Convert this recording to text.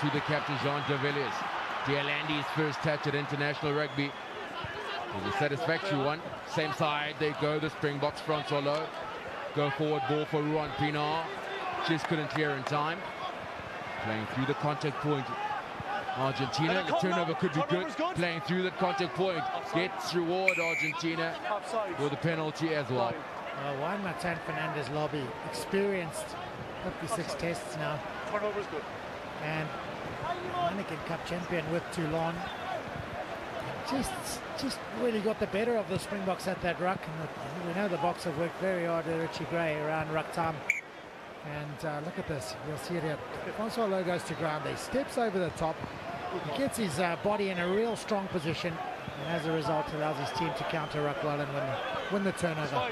to the captain, Jean de Villiers. de Allende's first touch at international rugby. It was a satisfactory one. Same side, they go, the Springboks Francois Louw. Go forward ball for Ruan Pienaar. Just couldn't clear in time. Playing through the contact point. Argentina, the turnover could be good. Playing through the contact point. Gets reward Argentina for the penalty as well. Uh, Juan Martin Fernandez Lobbe, experienced 56 tests now. Turnover is good. And Heineken Cup champion with Toulon. Just, just really got the better of the Springboks at that ruck. And we know the Boks have worked very hard at Richie Gray around ruck time. And uh, look at this. You'll see it here. Francois Louw goes to ground. He steps over the top. He gets his uh, body in a real strong position. And as a result, allows his team to counter ruck well and win, win the turnover.